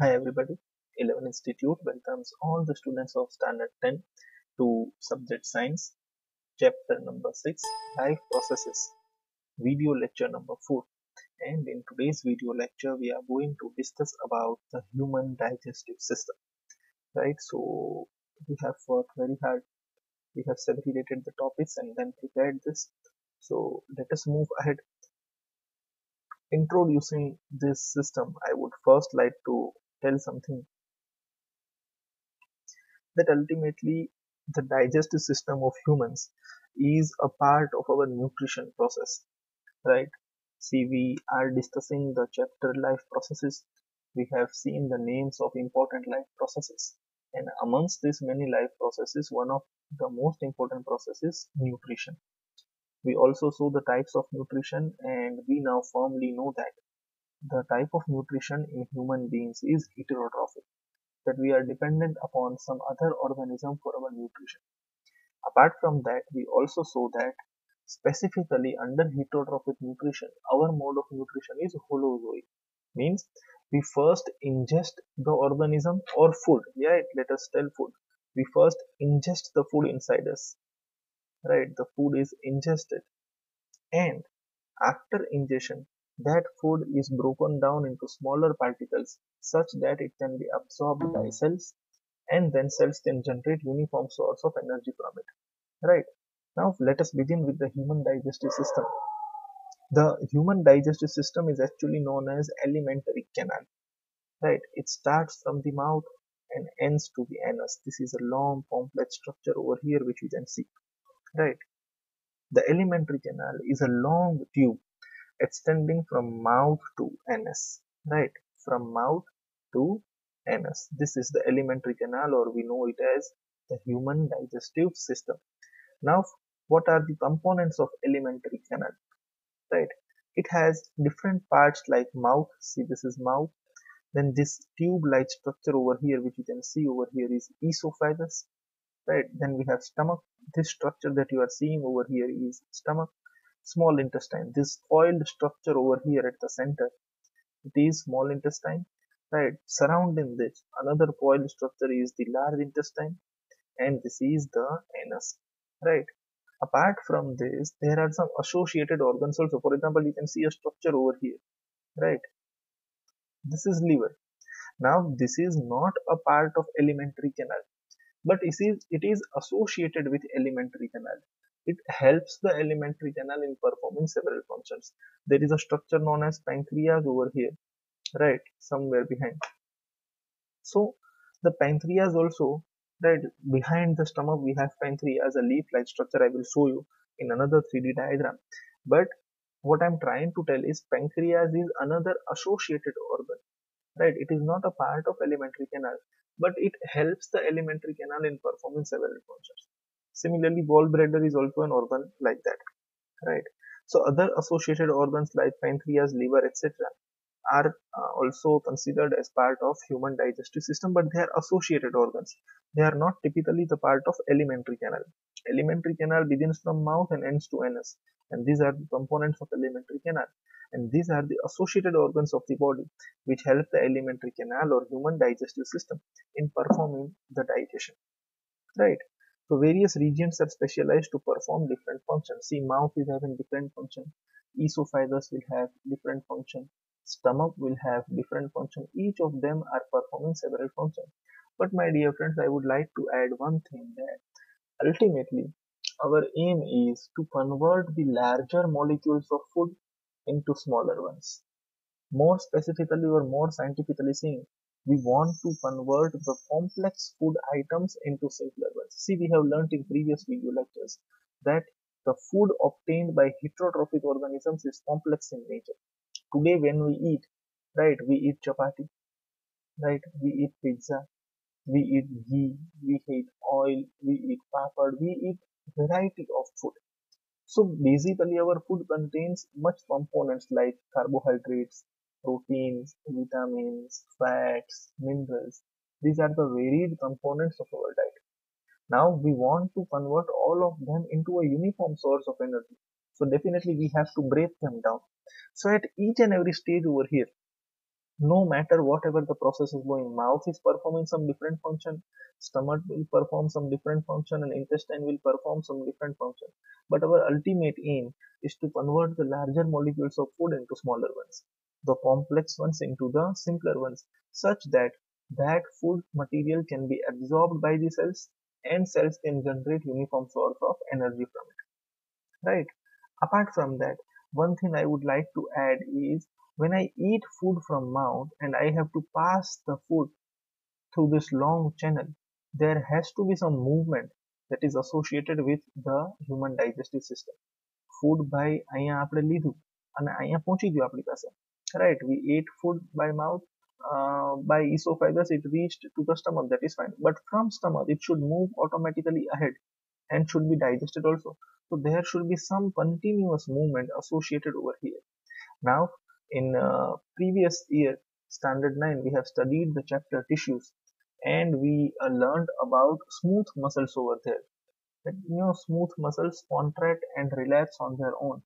Hi everybody, 11 Institute welcomes all the students of Standard 10 to Subject Science, Chapter number 6, Life Processes, video lecture number 4. And in today's video lecture, we are going to discuss about the human digestive system. Right, so we have worked very hard. We have segregated the topics and then prepared this. So let us move ahead introducing this system, I would first like to tell something that ultimately the digestive system of humans is a part of our nutrition process, right? See, we are discussing the chapter life processes. We have seen the names of important life processes, and amongst these many life processes, one of the most important processes is nutrition we also saw the types of nutrition and we now firmly know that the type of nutrition in human beings is heterotrophic, that we are dependent upon some other organism for our nutrition. Apart from that, we also saw that specifically under heterotrophic nutrition, our mode of nutrition is holozoic, means we first ingest the organism or food, yeah, let us tell food. We first ingest the food inside us right the food is ingested and after ingestion that food is broken down into smaller particles such that it can be absorbed by cells and then cells can generate uniform source of energy from it. Right. Now let us begin with the human digestive system. The human digestive system is actually known as alimentary canal. Right. It starts from the mouth and ends to the anus. This is a long complex structure over here which you can see. Right. The alimentary canal is a long tube extending from mouth to anus right? From mouth to anus. This is the alimentary canal or we know it as the human digestive system. Now what are the components of alimentary canal right? It has different parts like mouth. See this is mouth. Then this tube like structure over here which you can see over here is esophagus right? Then we have stomach. This structure that you are seeing over here is stomach small intestine. This coiled structure over here at the center it is small intestine right? Surrounding this another coiled structure is the large intestine and this is the anus right? Apart from this there are some associated organs also. For example you can see a structure over here right? This is liver. Now this is not a part of alimentary canal but it is, it is associated with alimentary canal. It helps the alimentary canal in performing several functions. There is a structure known as pancreas over here, right, somewhere behind. So the pancreas also, right, behind the stomach we have pancreas, as a leaf-like structure I will show you in another 3D diagram. But what I'm trying to tell is pancreas is another associated organ, right? It is not a part of alimentary canal but it helps the alimentary canal in performing several functions. Similarly, gallbladder is also an organ like that, right? So other associated organs like pancreas, liver, etc. are uh, also considered as part of human digestive system, but they are associated organs. They are not typically the part of alimentary canal. Alimentary canal begins from mouth and ends to anus, and these are the components of alimentary canal and these are the associated organs of the body which help the alimentary canal or human digestive system in performing the digestion right so various regions are specialized to perform different functions. See mouth is having different function. Esophagus will have different function. Stomach will have different function. Each of them are performing several functions. But my dear friends i would like to add one thing that ultimately our aim is to convert the larger molecules of food into smaller ones. More specifically or more scientifically saying, we want to convert the complex food items into simpler ones. See, we have learned in previous video lectures that the food obtained by heterotrophic organisms is complex in nature. Today, when we eat, right, we eat chapati, right, we eat pizza, we eat ghee, we eat oil, we eat papad, we eat variety of food so basically our food contains much components like carbohydrates, proteins, vitamins, fats, minerals. These are the varied components of our diet. Now we want to convert all of them into a uniform source of energy. So definitely we have to break them down. So at each and every stage over here, no matter whatever the process is going mouth is performing some different function stomach will perform some different function and intestine will perform some different function but our ultimate aim is to convert the larger molecules of food into smaller ones the complex ones into the simpler ones such that that food material can be absorbed by the cells and cells can generate uniform source of energy from it right apart from that one thing i would like to add is when i eat food from mouth and i have to pass the food through this long channel there has to be some movement that is associated with the human digestive system food ભાઈ અહીંયા આપણે લીધું અને અહીંયા પહોંચી ગયું આપણી પાસે right we ate food by mouth uh, by esophagus it reached to the stomach that is fine. But from stomach it should move automatically ahead and should be digested also. So there should be some continuous movement associated over here. Now in uh, previous year standard 9 we have studied the chapter tissues and we uh, learned about smooth muscles over there. That you know smooth muscles contract and relax on their own.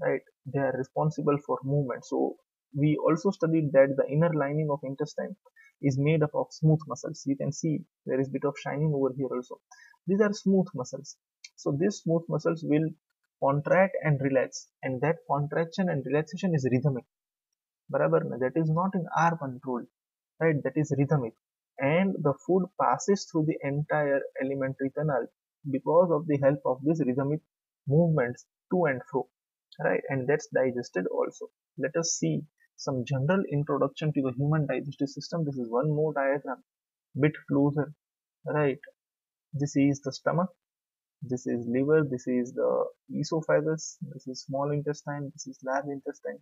Right they are responsible for movement. So we also studied that the inner lining of intestine is made up of smooth muscles. You can see there is bit of shining over here also. These are smooth muscles. So these smooth muscles will contract and relax and that contraction and relaxation is rhythmic. That is not in our control right? That is rhythmic. And the food passes through the entire alimentary canal because of the help of these rhythmic movements to and fro right? And that's digested also. Let us see some general introduction to the human digestive system. This is one more diagram. Bit closer right? This is the stomach. This is liver. This is the esophagus. This is small intestine. This is large intestine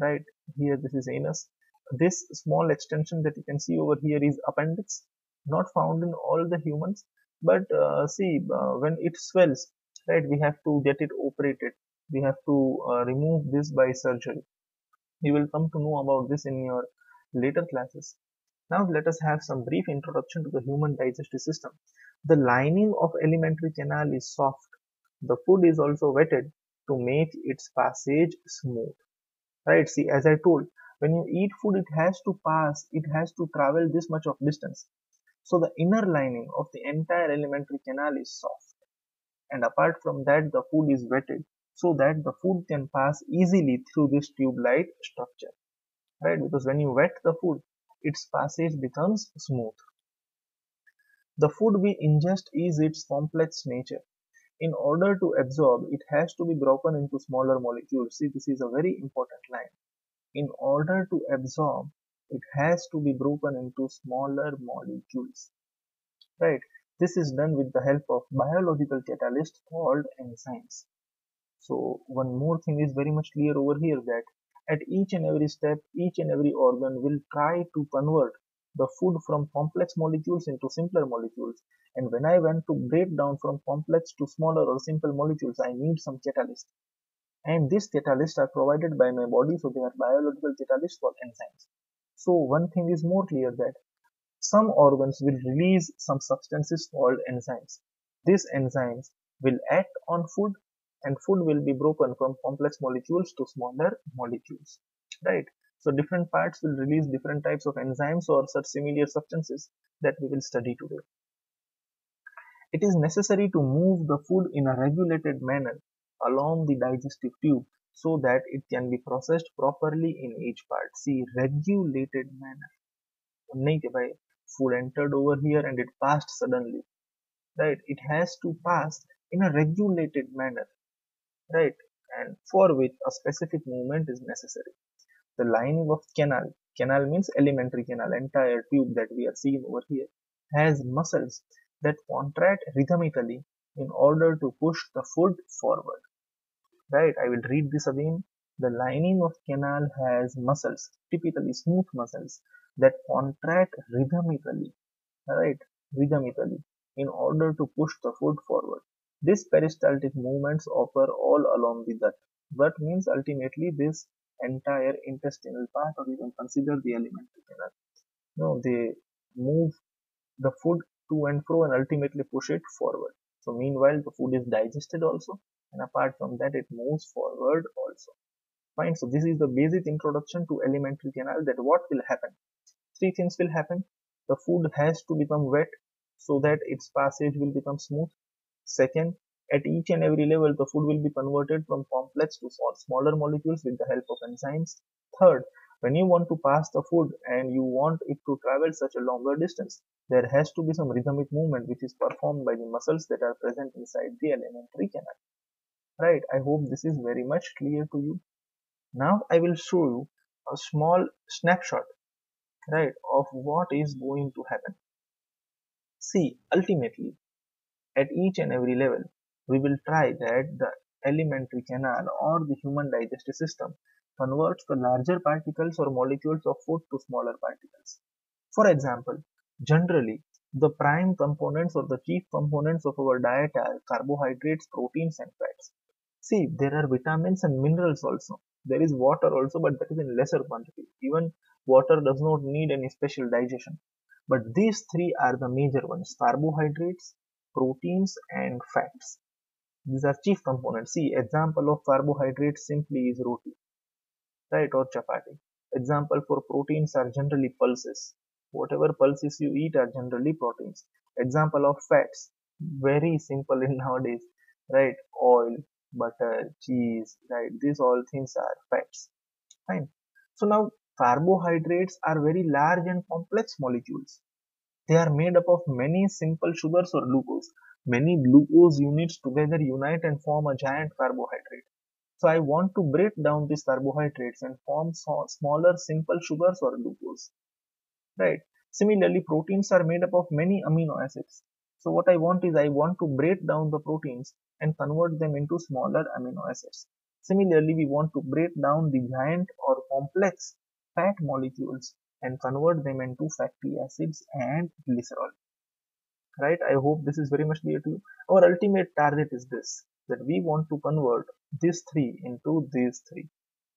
right? Here this is anus. This small extension that you can see over here is appendix not found in all the humans. But uh, see uh, when it swells right we have to get it operated. We have to uh, remove this by surgery you will come to know about this in your later classes. Now let us have some brief introduction to the human digestive system. The lining of alimentary canal is soft. The food is also wetted to make its passage smooth. Right? See as i told when you eat food it has to pass it has to travel this much of distance. So the inner lining of the entire alimentary canal is soft. And apart from that the food is wetted so that the food can pass easily through this tube-like structure right? Because when you wet the food its passage becomes smooth. The food we ingest is its complex nature. In order to absorb it has to be broken into smaller molecules. See this is a very important line. In order to absorb it has to be broken into smaller molecules right? This is done with the help of biological catalyst called enzymes so one more thing is very much clear over here that at each and every step each and every organ will try to convert the food from complex molecules into simpler molecules. And when i want to break down from complex to smaller or simple molecules i need some catalyst. And these catalysts are provided by my body so they are biological catalysts called enzymes. So one thing is more clear that some organs will release some substances called enzymes. These enzymes will act on food and food will be broken from complex molecules to smaller molecules. Right. So different parts will release different types of enzymes or such similar substances that we will study today. It is necessary to move the food in a regulated manner along the digestive tube so that it can be processed properly in each part. See, regulated manner. नहीं कि भाई food entered over here and it passed suddenly right it has to pass in a regulated manner right. And for which a specific movement is necessary. The lining of canal canal means alimentary canal entire tube that we are seeing over here has muscles that contract rhythmically in order to push the food forward. Right. I will read this again. The lining of canal has muscles typically smooth muscles that contract rhythmically. Right. Rhythmically in order to push the food forward these peristaltic movements occur all along the gut. Gut means ultimately this entire intestinal part or you can consider the alimentary canal. Know they move the food to and fro and ultimately push it forward. So meanwhile the food is digested also and apart from that it moves forward also. Fine. So this is the basic introduction to alimentary canal that what will happen. Three things will happen. The food has to become wet so that its passage will become smooth second at each and every level the food will be converted from complex to smaller molecules with the help of enzymes. Third when you want to pass the food and you want it to travel such a longer distance there has to be some rhythmic movement which is performed by the muscles that are present inside the alimentary canal. Right i hope this is very much clear to you. Now i will show you a small snapshot right of what is going to happen. See ultimately at each and every level we will try that the alimentary canal or the human digestive system converts the larger particles or molecules of food to smaller particles for example generally the prime components or the chief components of our diet are carbohydrates proteins and fats See, there are vitamins and minerals also. There is water also, but that is in lesser quantity. Even water does not need any special digestion. But these three are the major ones carbohydrates, proteins, and fats. These are chief components. See, example of carbohydrates simply is roti, right, or chapati. Example for proteins are generally pulses. Whatever pulses you eat are generally proteins. Example of fats, very simple in nowadays, right? Oil, butter, cheese, right? These all things are fats. Fine. So now carbohydrates are very large and complex molecules. They are made up of many simple sugars or glucose. Many glucose units together unite and form a giant carbohydrate. So I want to break down these carbohydrates and form smaller simple sugars or glucose. Right. Similarly, proteins are made up of many amino acids. So what I want is I want to break down the proteins and convert them into smaller amino acids. Similarly, we want to break down the giant or complex fat molecules and convert them into fatty acids and glycerol. Right? I hope this is very much clear to you. Our ultimate target is this that we want to convert these three into these three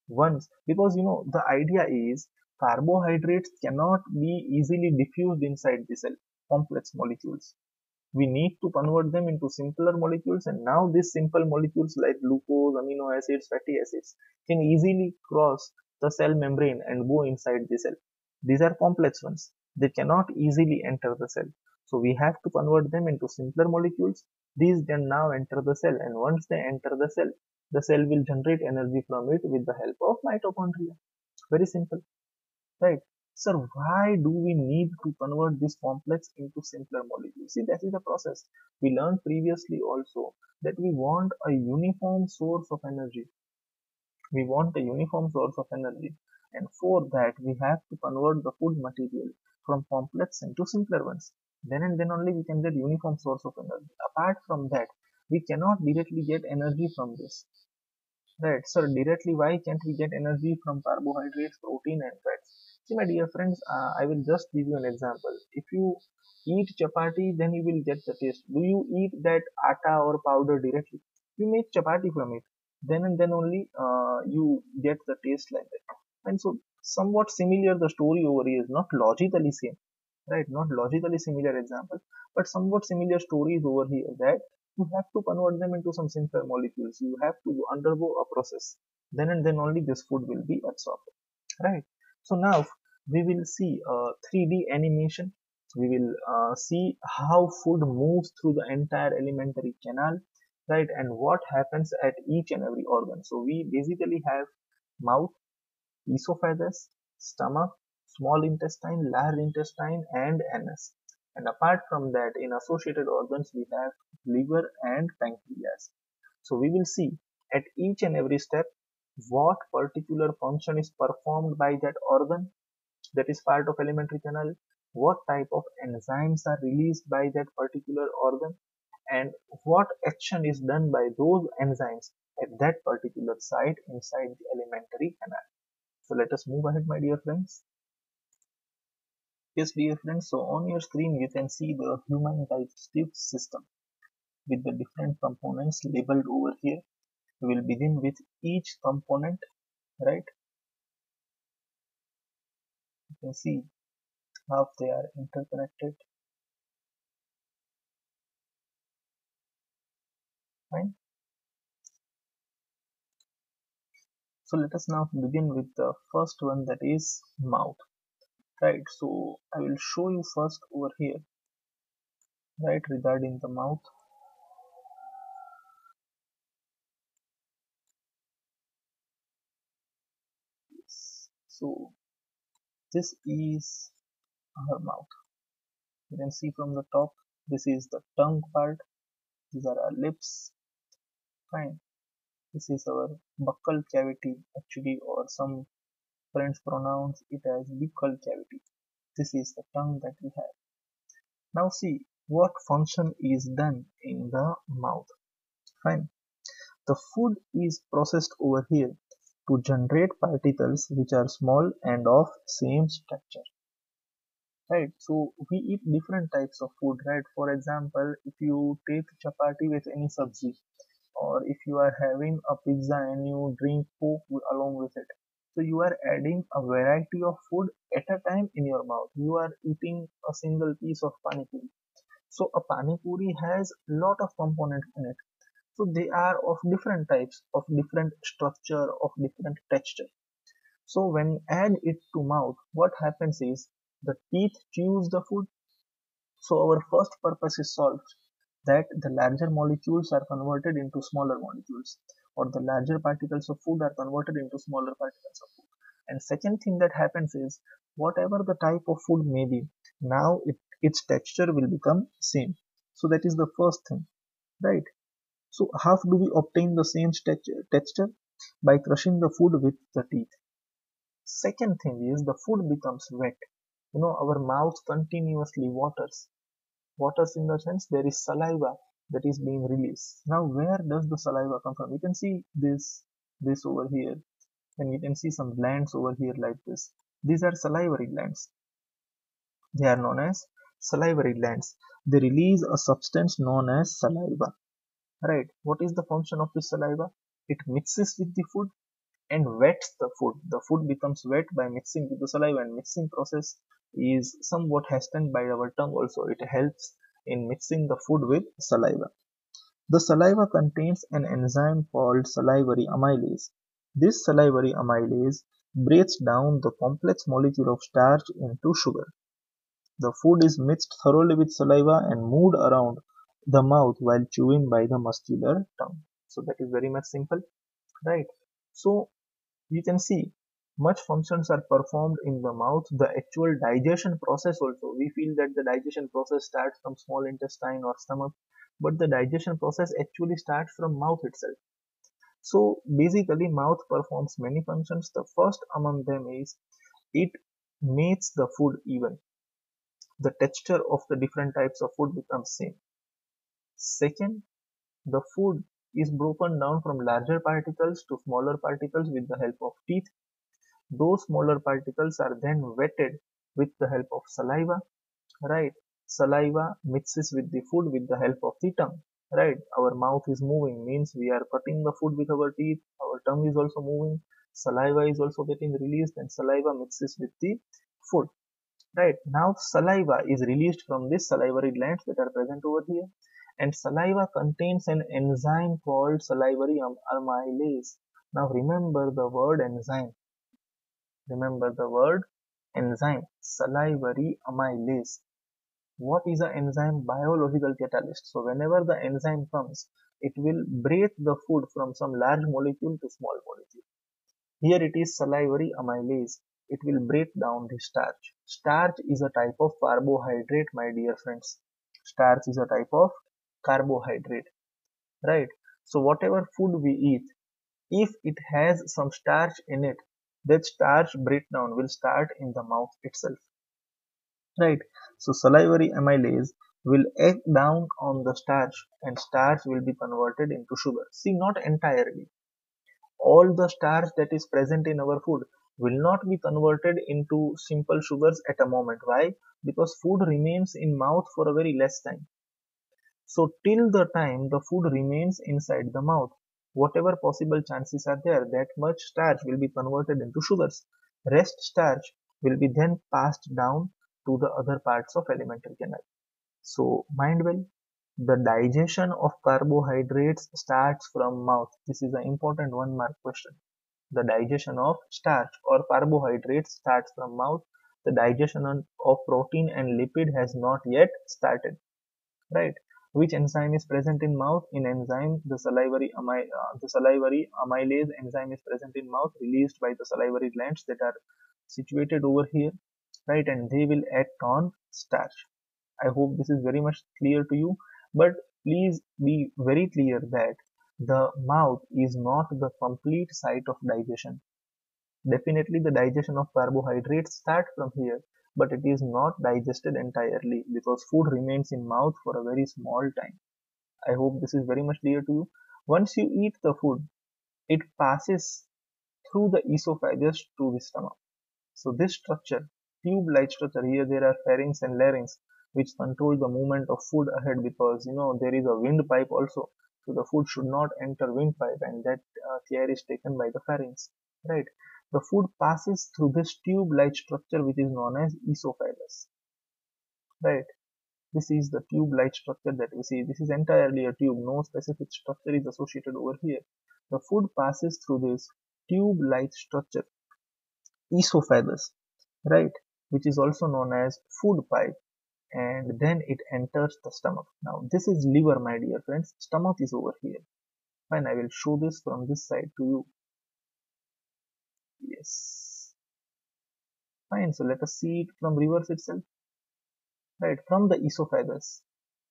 ones because you know, the idea is carbohydrates cannot be easily diffused inside the cell, complex molecules we need to convert them into simpler molecules and now these simple molecules like glucose, amino acids, fatty acids can easily cross the cell membrane and go inside the cell. These are complex ones. They cannot easily enter the cell. So we have to convert them into simpler molecules. These then now enter the cell and once they enter the cell, the cell will generate energy from it with the help of mitochondria. Very simple, right? Sir, why do we need to convert this complex into simpler molecules? See, that is the process. We learned previously also that we want a uniform source of energy. We want a uniform source of energy. And for that, we have to convert the food material from complex into simpler ones. Then and then only we can get uniform source of energy. Apart from that, we cannot directly get energy from this. Right, sir, directly why can't we get energy from carbohydrates, protein and fats? See, my dear friends, uh, I will just give you an example. If you eat chapati, then you will get the taste. Do you eat that atta or powder directly? You make chapati from it. Then and then only uh, you get the taste like that. And so, somewhat similar the story over here is not logically same, right? Not logically similar example, but somewhat similar stories over here that you have to convert them into some simpler molecules. You have to undergo a process. Then and then only this food will be absorbed, right? So now we will see a 3D animation. We will uh, see how food moves through the entire alimentary canal, right? And what happens at each and every organ. So we basically have mouth, esophagus, stomach, small intestine, large intestine, and anus. And apart from that, in associated organs, we have liver and pancreas. So we will see at each and every step what particular function is performed by that organ that is part of alimentary canal what type of enzymes are released by that particular organ and what action is done by those enzymes at that particular site inside the alimentary canal so let us move ahead my dear friends. Yes dear friends so on your screen you can see the human digestive system with the different components labeled over here. We will begin with each component right? You can see how they are interconnected. Fine So let us now begin with the first one that is mouth. Right, so I will show you first over here, right, regarding the mouth. So this is our mouth. You can see from the top, this is the tongue part. These are our lips. Fine. This is our buccal cavity actually or some friends pronounce it as buccal cavity. This is the tongue that we have. Now see what function is done in the mouth. Fine. The food is processed over here to generate particles which are small and of same structure right so we eat different types of food right for example if you take chapati with any sabzi or if you are having a pizza and you drink coke along with it. So you are adding a variety of food at a time in your mouth. You are eating a single piece of pani puri. So a pani puri has a lot of components in it. So they are of different types, of different structure, of different texture. So when you add it to mouth, what happens is the teeth chews the food. So our first purpose is solved that the larger molecules are converted into smaller molecules or the larger particles of food are converted into smaller particles of food. And second thing that happens is whatever the type of food may be, now it, its texture will become same. So that is the first thing, right? So how do we obtain the same texture? By crushing the food with the teeth. Second thing is the food becomes wet. You know our mouth continuously waters. Waters in the sense there is saliva that is being released. Now where does the saliva come from? You can see this this over here and you can see some glands over here like this. These are salivary glands. They are known as salivary glands. They release a substance known as saliva right what is the function of this saliva it mixes with the food and wets the food the food becomes wet by mixing with the saliva and mixing process is somewhat hastened by our tongue also it helps in mixing the food with saliva the saliva contains an enzyme called salivary amylase this salivary amylase breaks down the complex molecule of starch into sugar the food is mixed thoroughly with saliva and moved around the mouth while chewing by the muscular tongue. So that is very much simple, right? So you can see much functions are performed in the mouth. The actual digestion process also, we feel that the digestion process starts from small intestine or stomach, but the digestion process actually starts from mouth itself. So basically mouth performs many functions. The first among them is it makes the food even. The texture of the different types of food becomes same. Second, the food is broken down from larger particles to smaller particles with the help of teeth. Those smaller particles are then wetted with the help of saliva, right? Saliva mixes with the food with the help of the tongue, right? Our mouth is moving means we are cutting the food with our teeth. Our tongue is also moving. Saliva is also getting released and saliva mixes with the food, right? Now saliva is released from these salivary glands that are present over here and saliva contains an enzyme called salivary amylase. Now remember the word enzyme. Remember the word enzyme, salivary amylase. What is an enzyme? Biological catalyst. So whenever the enzyme comes, it will break the food from some large molecule to small molecule. Here it is salivary amylase. It will break down the starch. Starch is a type of carbohydrate, my dear friends. Starch is a type of carbohydrate right so whatever food we eat if it has some starch in it that starch breakdown will start in the mouth itself. Right? So salivary amylase will act down on the starch and starch will be converted into sugar. See not entirely. All the starch that is present in our food will not be converted into simple sugars at a moment. Why? Because food remains in mouth for a very less time. So till the time the food remains inside the mouth, whatever possible chances are there, that much starch will be converted into sugars. Rest starch will be then passed down to the other parts of alimentary canal. So mind well, the digestion of carbohydrates starts from mouth. This is an important one mark question. the digestion of starch or carbohydrates starts from mouth the digestion of protein and lipid has not yet started right which enzyme is present in mouth? In enzyme the salivary uh, the salivary amylase enzyme is present in mouth released by the salivary glands that are situated over here right? And they will act on starch. I hope this is very much clear to you but please be very clear that the mouth is not the complete site of digestion. Definitely the digestion of carbohydrates start from here but it is not digested entirely because food remains in mouth for a very small time. I hope this is very much clear to you. Once you eat the food it passes through the esophagus to the stomach. So this structure tube like structure here there are pharynx and larynx which control the movement of food ahead because you know there is a windpipe also. So the food should not enter windpipe and that uh, care is taken by the pharynx right the food passes through this tube-like structure which is known as esophagus. Right. This is the tube-like structure that we see. This is entirely a tube. No specific structure is associated over here. The food passes through this tube-like structure, esophagus, right, which is also known as food pipe and then it enters the stomach. Now this is liver my dear friends. Stomach is over here. Fine, I will show this from this side to you yes. Fine so let us see it from reverse itself. Right from the esophagus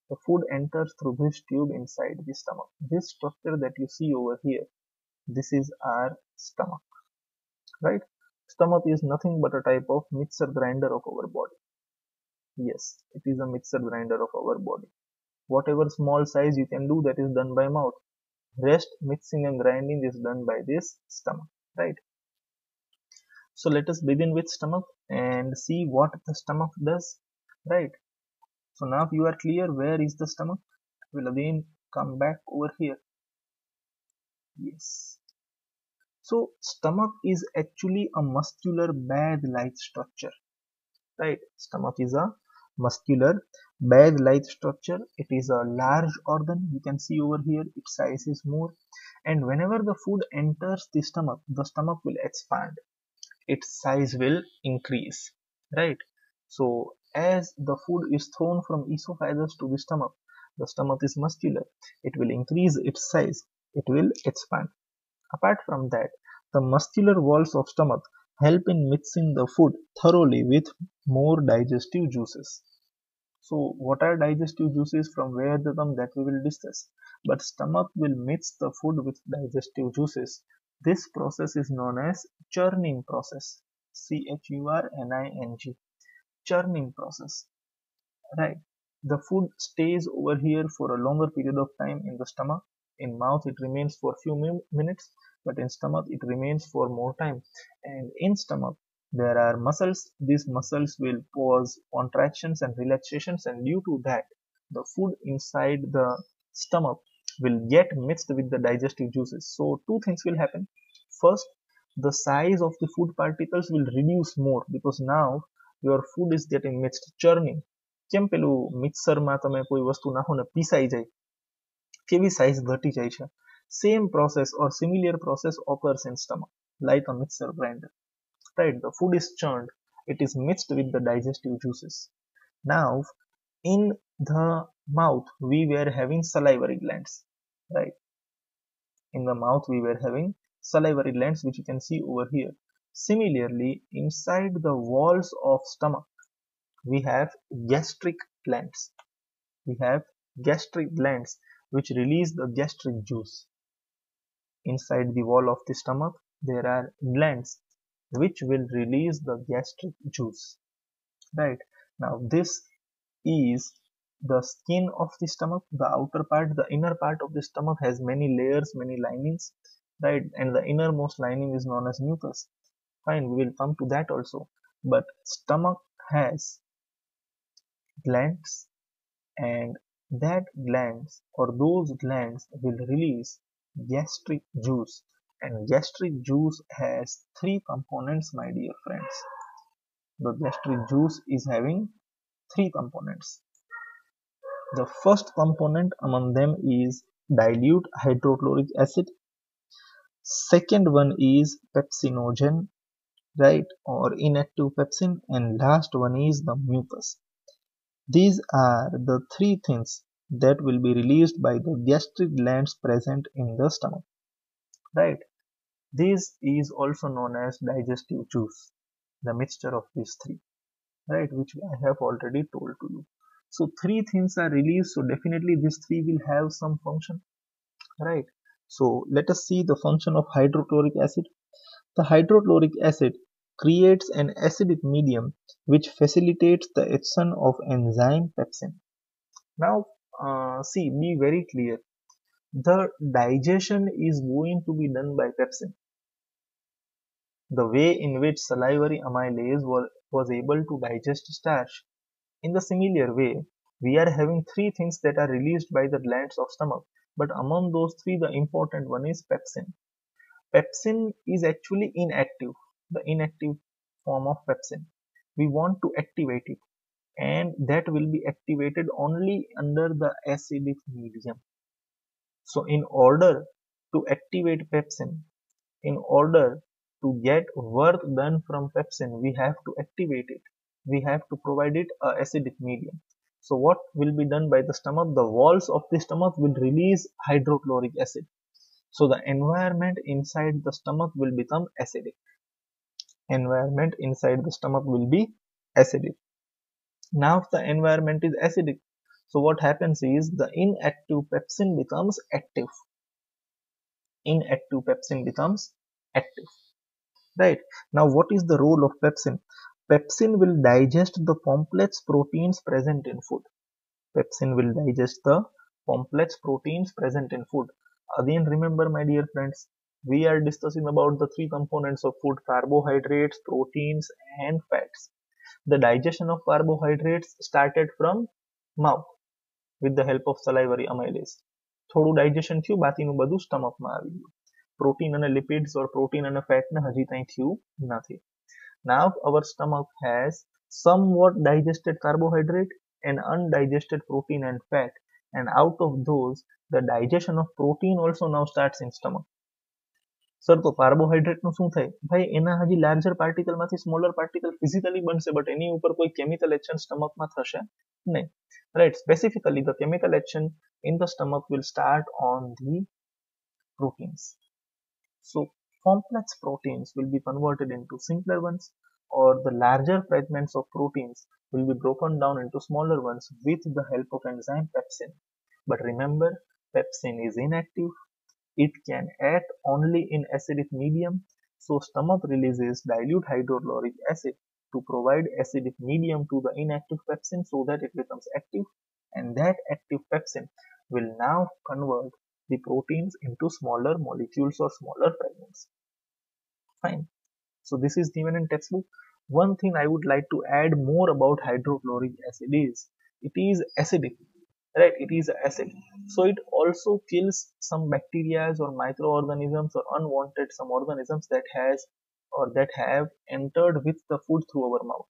the food enters through this tube inside the stomach. This structure that you see over here this is our stomach. Right? Stomach is nothing but a type of mixer grinder of our body. Yes it is a mixer grinder of our body. Whatever small size you can do that is done by mouth. Rest mixing and grinding is done by this stomach. Right so let us begin with stomach and see what the stomach does right? So now if you are clear. Where is the stomach? I will again come back over here. Yes. So stomach is actually a muscular bag like structure right? Stomach is a muscular bag like structure. It is a large organ. You can see over here its size is more. And whenever the food enters the stomach the stomach will expand its size will increase right? So as the food is thrown from esophagus to the stomach the stomach is muscular it will increase its size it will expand. Apart from that the muscular walls of stomach help in mixing the food thoroughly with more digestive juices. So what are digestive juices from where they come that we will discuss? But stomach will mix the food with digestive juices. This process is known as churning process. C-H-U-R-N-I-N-G. Churning process. Right. The food stays over here for a longer period of time in the stomach. In mouth it remains for few minutes but in stomach it remains for more time and in stomach there are muscles these muscles will cause contractions and relaxations and due to that the food inside the stomach will get mixed with the digestive juices. So two things will happen. First, the size of the food particles will reduce more because now your food is getting mixed churning કેમ પેલું મિક્સરમાં તમે કોઈ વસ્તુ નાખો ને પીસાઈ જાય કેવી સાઇઝ ઘટી જાય છે same process or સિમિલિયર process occurs in stomach like a mixer grinder right the food is churned it is mixed with the digestive juices now in the mouth we were having salivary glands right in the mouth we were having salivary glands which you can see over here. Similarly inside the walls of stomach we have gastric glands. We have gastric glands which release the gastric juice. Inside the wall of the stomach there are glands which will release the gastric juice. Right. Now this is the skin of the stomach. The outer part the inner part of the stomach has many layers many linings right? And the innermost lining is known as mucus. Fine we will come to that also. But stomach has glands and that glands or those glands will release gastric juice. And gastric juice has three components my dear friends. The gastric juice is having three components. The first component among them is dilute hydrochloric acid. Second one is pepsinogen right? Or inactive pepsin. And last one is the mucus. These are the three things that will be released by the gastric glands present in the stomach. Right? This is also known as digestive juice the mixture of these three right? Which i have already told to you. So three things are released. So definitely these three will have some function right so let us see the function of hydrochloric acid. The hydrochloric acid creates an acidic medium which facilitates the action of enzyme pepsin. Now uh, see be very clear. The digestion is going to be done by pepsin. The way in which salivary amylase was, was able to digest starch. In the similar way, we are having three things that are released by the glands of stomach, but among those three, the important one is pepsin. Pepsin is actually inactive, the inactive form of pepsin. We want to activate it, and that will be activated only under the acidic medium. So, in order to activate pepsin, in order to get work done from pepsin, we have to activate it we have to provide it a acidic medium. So what will be done by the stomach? The walls of the stomach will release hydrochloric acid. So the environment inside the stomach will become acidic. Environment inside the stomach will be acidic. Now if the environment is acidic, so what happens is the inactive pepsin becomes active. Inactive pepsin becomes active. Right. Now what is the role of pepsin? Pepsin will digest the complex proteins present in food. Pepsin will digest the complex proteins present in food. Again, remember, my dear friends, we are discussing about the three components of food carbohydrates, proteins, and fats. The digestion of carbohydrates started from mouth with the help of salivary amylase. થોડું digestion થયું બાકીનું બધું સ્ટમકમાં આવી ગયું protein અને lipids ઓર protein અને ફેટને હજી કંઈ થયું નથી now our stomach has somewhat digested carbohydrate and undigested protein and fat and out of those the digestion of protein also now starts in stomach sir તો કાર્બોહાઈડ્રેટનું શું થાય ભાઈ એના હજી લાર્જર પાર્ટિકલમાંથી સ્મોલર પાર્ટિકલ ફિઝિકલી બનશે બટ એની ઉપર કોઈ chemical action સ્ટમકમાં થશે નહીં right specifically the chemical action in the stomach will start on the proteins so complex proteins will be converted into simpler ones or the larger fragments of proteins will be broken down into smaller ones with the help of enzyme pepsin. But remember, pepsin is inactive. It can act only in acidic medium. So stomach releases dilute hydrochloric acid to provide acidic medium to the inactive pepsin so that it becomes active and that active pepsin will now convert the proteins into smaller molecules or smaller fragments fine. So this is given in textbook. One thing i would like to add more about hydrochloric acid is it is acidic right? It is acid. So it also kills some bacteria or microorganisms or unwanted some organisms that has or that have entered with the food through our mouth.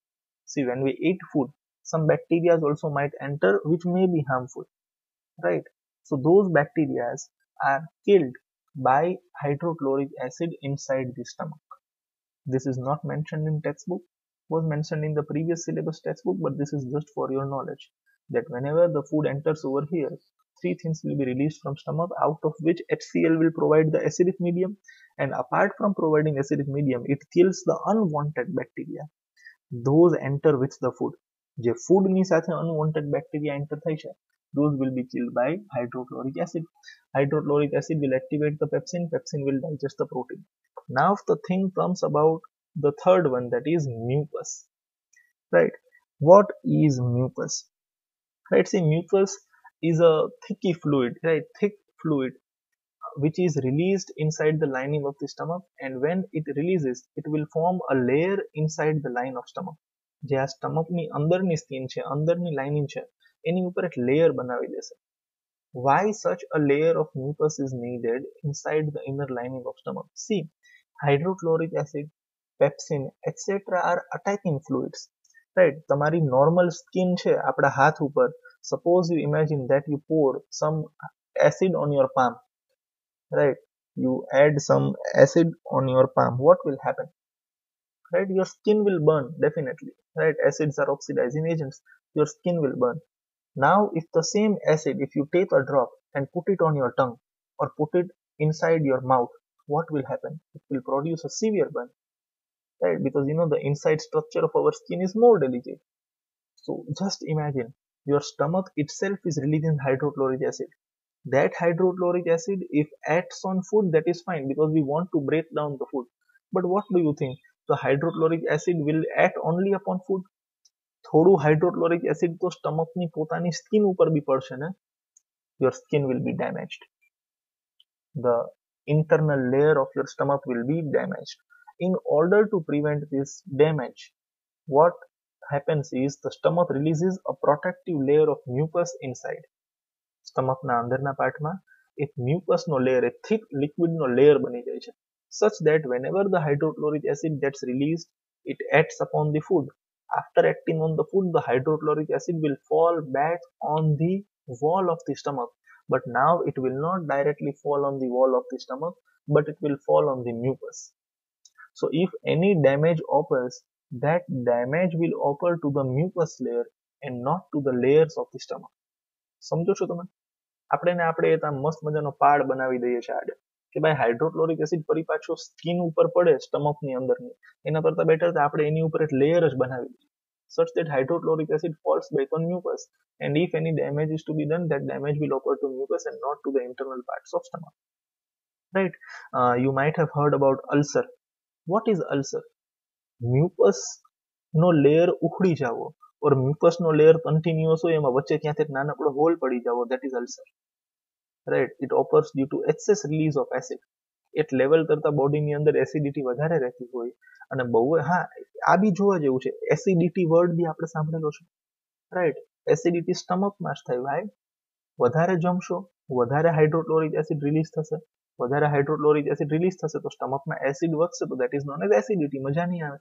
See when we eat food some bacteria also might enter which may be harmful right? So those bacteria are killed by hydrochloric acid inside the stomach this is not mentioned in textbook, was mentioned in the previous syllabus textbook, but this is just for your knowledge that whenever the food enters over here, three things will be released from stomach out of which HCl will provide the acidic medium and apart from providing acidic medium, it kills the unwanted bacteria. Those enter with the food. જે ફૂડની સાથે unwanted bacteria enter થાય છે those will be killed by hydrochloric acid. Hydrochloric acid will activate the pepsin, pepsin will digest the protein. Now the thing comes about the third one that is mucus. Right? What is mucus? Right? See, mucus is a thicky fluid, right? Thick fluid which is released inside the lining of the stomach and when it releases it will form a layer inside the line of stomach જે આ સ્ટમકની અંદરની skin છે અંદરની lining છે એની ઉપર એક layer બનાવી દેશે why such a layer of mucus is needed inside the inner lining of stomach see hydrochloric acid, pepsin, etc. are attacking fluids. Right તમારી નોર્મલ સ્કિન છે આપણા હાથ ઉપર suppose you imagine that you Por sum acid on your palm right you add some acid on your palm what will happen right your skin will burn definitely right acids are oxidizing agents your skin will burn now if the same acid if you take a drop and put it on your tongue or put it inside your mouth what will happen? It will produce a severe burn right? Because you know the inside structure of our skin is more delicate. So just imagine your stomach itself is releasing hydrochloric acid. That hydrochloric acid if acts on food that is fine because we want to break down the food. But what do you think? The hydrochloric acid will act only upon food થોડું hydrochloric acid તો સ્ટમકની પોતાની skin ઉપર બી પડશે ને your skin will be damaged the internal layer of your stomach will be damaged in order to prevent this damage what happens is the stomach releases a protective layer of mucus inside સ્ટમકના અંદરના પાર્ટમાં એક મ્યુકસનો layer એક thick લિક્વિડનો layer બની જાય છે such that whenever the hydrochloric acid gets released it acts upon the food after acting on the food the hydrochloric acid will fall back on the wall of the stomach but now it will not directly fall on the wall of the stomach but it will fall on the mucus so if any damage occurs that damage will occur to the mucus layer and not to the layers of the stomach સમજો છો તમે આપણે ને આપણે એ મસ્ત મજાનો પાડ બનાવી દઈએ છીએ આડે કે ભાઈ હાઇડ્રોક્લોરિક એસિડ ફરી પાછો સ્કિન ઉપર પડે સ્ટમકની અંદરની એના કરતા બેટર આપણે એની ઉપર એક લેયર જ બનાવી દઈએ such that hydrochloric acid falls back on mucus and if any damage is to be done that damage will occur to mucus and not to the internal parts of stomach right uh, you might have heard about ulcer what is ulcer mucus નો layer ઉખડી જાવો ઓર mucus નો layer continuous હોય એમાં વચ્ચે ક્યાંથી એક નાનકડો hole પડી જાવો that is ulcer right it occurs due to excess release of acid એક લેવલ કરતા બોડીની અંદર એસિડિટી વધારે રહેતી હોય અને બહુ હા આ બી જોવા જેવું છે એસિડિટી વર્ડ બી આપણે સાંભળેલો છે રાઈટ એસિડિટી સ્ટમકમાં જ થાય ભાઈ વધારે જમશો વધારે હાઇડ્રોક્લોરિક એસિડ રિલીઝ થશે વધારે હાઇડ્રોક્લોરિક એસિડ રિલીઝ થશે તો સ્ટમકમાં એસિડ વધશે તો that is known as acidity મજા નહીં આવે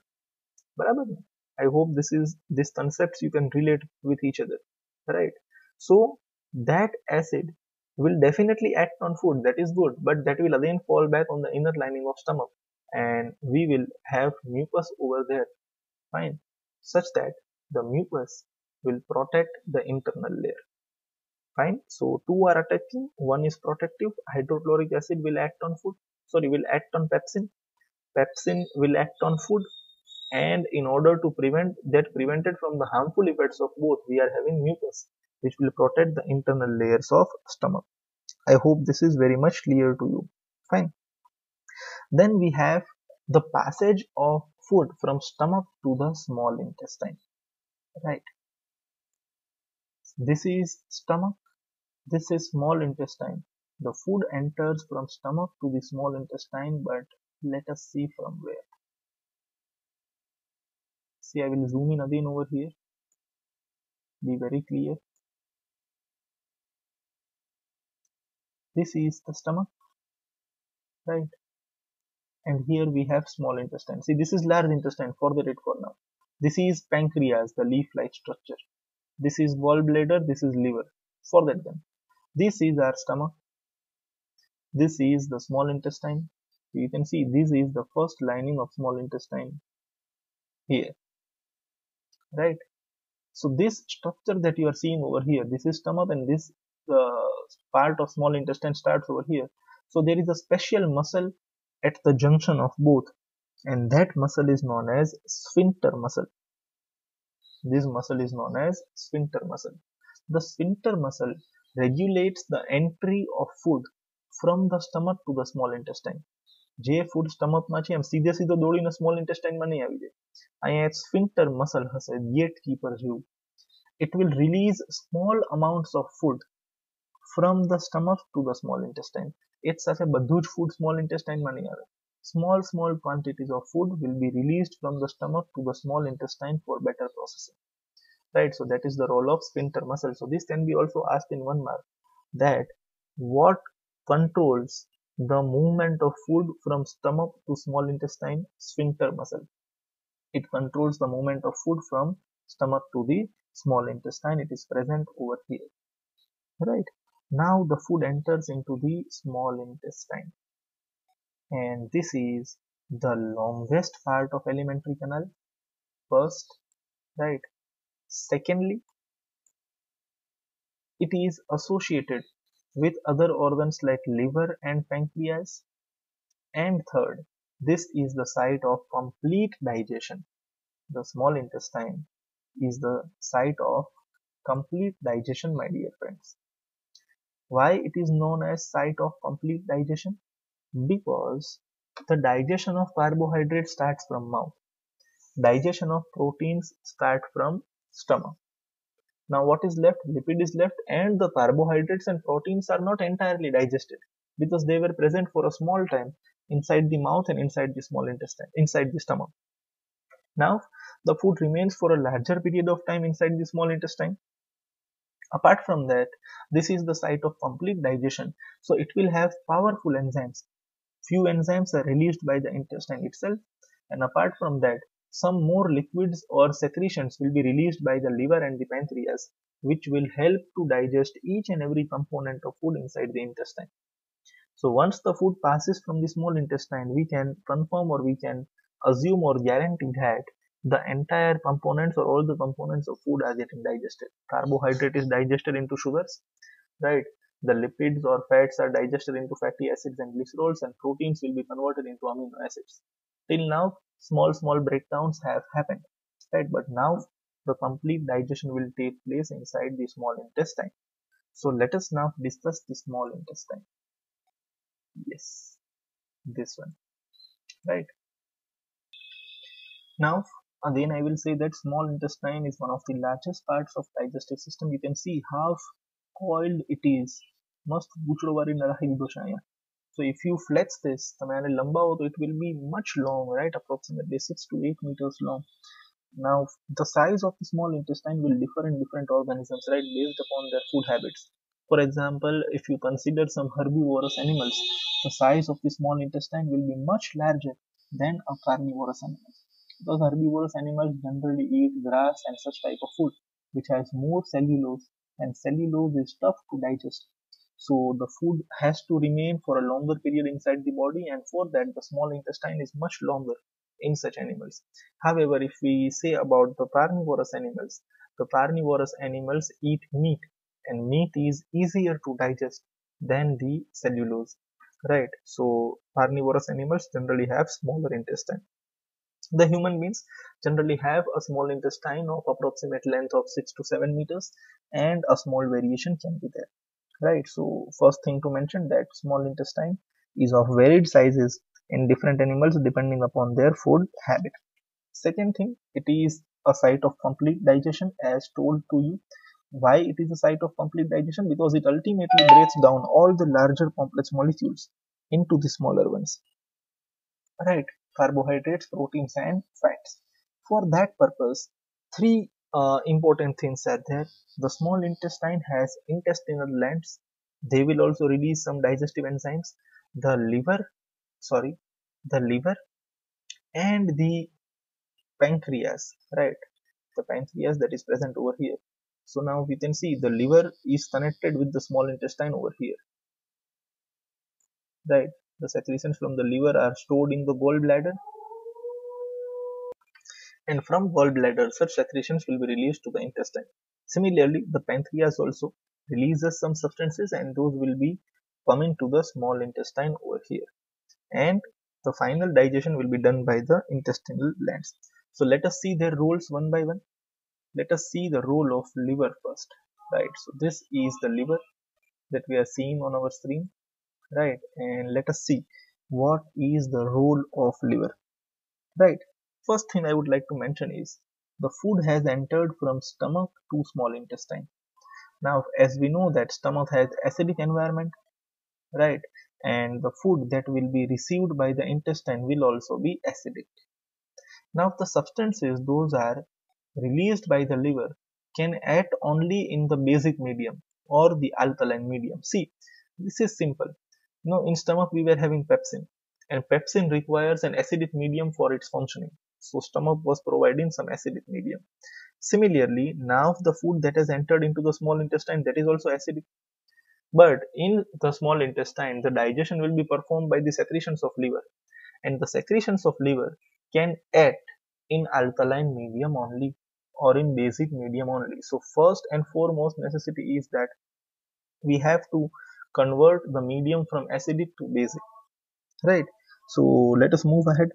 બરાબર ને I hope this is this concepts you can relate with each other, right? So that acid will definitely act on food. That is good, but that will again fall back on the inner lining of stomach, and we will have mucus over there. Fine, such that the mucus will protect the internal layer. Fine. So two are attacking. One is protective. Hydrochloric acid will act on food. Sorry, will act on pepsin. Pepsin will act on food and in order to prevent that prevented from the harmful effects of both we are having mucus which will protect the internal layers of stomach. I hope this is very much clear to you. Fine. Then we have the passage of food from stomach to the small intestine. Right. This is stomach. This is small intestine. The food enters from stomach to the small intestine but let us see from where. See I will zoom in again over here. Be very clear this is the stomach right? And here we have small intestine. See this is large intestine forget it for now this is pancreas the leaf like structure. This is gallbladder this is liver. Forget them this is our stomach. This is the small intestine. You can see this is the first lining of small intestine here right? So this structure that you are seeing over here this is stomach and this uh, part of small intestine starts over here so there is a special muscle at the junction of both and that muscle is known as sphincter muscle this muscle is known as sphincter muscle the sphincter muscle regulates the entry of food from the stomach to the small intestine જે food સ્ટમકમાં છે એમ સીધે સીધો દોડીને small ઇન્ટેસ્ટાઇનમાં નહીં આવી જાય અહીંયા એક સ્ફિન્ક્ટર મસલ હશે ગેટ કીપર જેવું it will release small amounts of food from the stomach to the small intestine એક સાથે બધું જ ફૂડ સ્મોલ ઇન્ટેસ્ટાઇનમાં નહીં આવે small small quantities of food will be released from the stomach to the small intestine for better processing right so that is the role of sphincter muscle so this can be also asked in one mark that what controls the movement of food from stomach to small intestine sphincter muscle it controls the movement of food from stomach to the small intestine it is present over here right Now the food enters into the small intestine. And this is the longest part of alimentary canal. First right. Secondly it is associated with other organs like liver and pancreas. And third this is the site of complete digestion. The small intestine is the site of complete digestion my dear friends why it is known as site of complete digestion? Because the digestion of carbohydrates starts from mouth. Digestion of proteins start from stomach. Now what is left? Lipid is left and the carbohydrates and proteins are not entirely digested because they were present for a small time inside the mouth and inside the small intestine inside the stomach. Now the food remains for a larger period of time inside the small intestine apart from that this is the site of complete digestion. So it will have powerful enzymes. Few enzymes are released by the intestine itself. And apart from that some more liquids or secretions will be released by the liver and the pancreas which will help to digest each and every component of food inside the intestine. So once the food passes from the small intestine we can confirm or we can assume or guarantee that the entire components or all the components of food are getting digested. Carbohydrate is digested into sugars, right? The lipids or fats are digested into fatty acids and glycerols and proteins will be converted into amino acids. Till now, small, small breakdowns have happened, right? But now the complete digestion will take place inside the small intestine. So let us now discuss the small intestine. Yes, this one, right? Now again i will say that small intestine is one of the largest parts of digestive system. You can see how coiled it is. મસ્ત so if you flex this તમે આને it will be much long right? Approximately 6 to 8 meters long. Now the size of the small intestine will differ in different organisms right based upon their food habits. For example if you consider some herbivorous animals the size of the small intestine will be much larger than a carnivorous animal because herbivorous animals generally eat grass and such type of food which has more cellulose and cellulose is tough to digest. So the food has to remain for a longer period inside the body and for that the small intestine is much longer in such animals. However if we say about the carnivorous animals the carnivorous animals eat meat and meat is easier to digest than the cellulose right? So carnivorous animals generally have smaller intestine the human beings generally have a small intestine of approximate length of 6 to 7 meters and a small variation can be there. Right, so first thing to mention that small intestine is of varied sizes in different animals depending upon their food habit. Second thing, it is a site of complete digestion as told to you. Why it is a site of complete digestion? Because it ultimately breaks down all the larger complex molecules into the smaller ones. Right, carbohydrates, proteins and fats. For that purpose, three uh, important things are there. The small intestine has intestinal glands. They will also release some digestive enzymes. The liver, sorry, the liver and the pancreas, right? The pancreas that is present over here. So now we can see the liver is connected with the small intestine over here, right? The secretions from the liver are stored in the gallbladder and from gallbladder such secretions will be released to the intestine. Similarly, the pancreas also releases some substances and those will be coming to the small intestine over here. And the final digestion will be done by the intestinal glands. So let us see their roles one by one. Let us see the role of liver first. Right. So this is the liver that we are seeing on our screen right? And let us see what is the role of liver right? First thing i would like to mention is the food has entered from stomach to small intestine. Now as we know that stomach has acidic environment right? And the food that will be received by the intestine will also be acidic. Now the substances those are released by the liver can act only in the basic medium or the alkaline medium. See this is simple now in stomach we were having pepsin and pepsin requires an acidic medium for its functioning. So stomach was providing some acidic medium. Similarly, now the food that has entered into the small intestine that is also acidic. But in the small intestine, the digestion will be performed by the secretions of liver. And the secretions of liver can act in alkaline medium only or in basic medium only. So first and foremost necessity is that we have to convert the medium from acidic to basic. Right. So let us move ahead.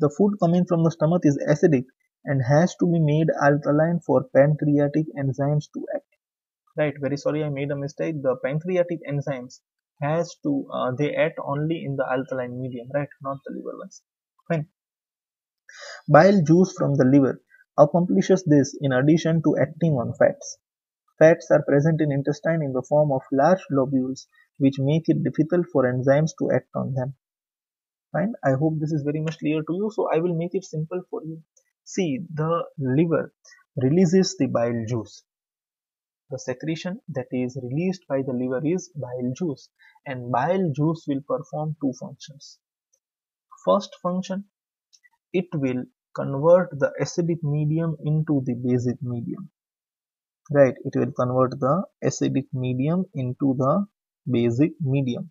The food coming from the stomach is acidic and has to be made alkaline for pancreatic enzymes to act. Right? Very sorry i made a mistake. The pancreatic enzymes has to uh, they act only in the alkaline medium right? Not the liver ones. Fine. Bile juice from the liver accomplishes this in addition to acting on fats fats are present in intestine in the form of large globules which make it difficult for enzymes to act on them. Fine. I hope this is very much clear to you. So i will make it simple for you. See the liver releases the bile juice. The secretion that is released by the liver is bile juice and bile juice will perform two functions. First function, it will convert the acidic medium into the basic medium. Right, it will convert the acidic medium into the basic medium.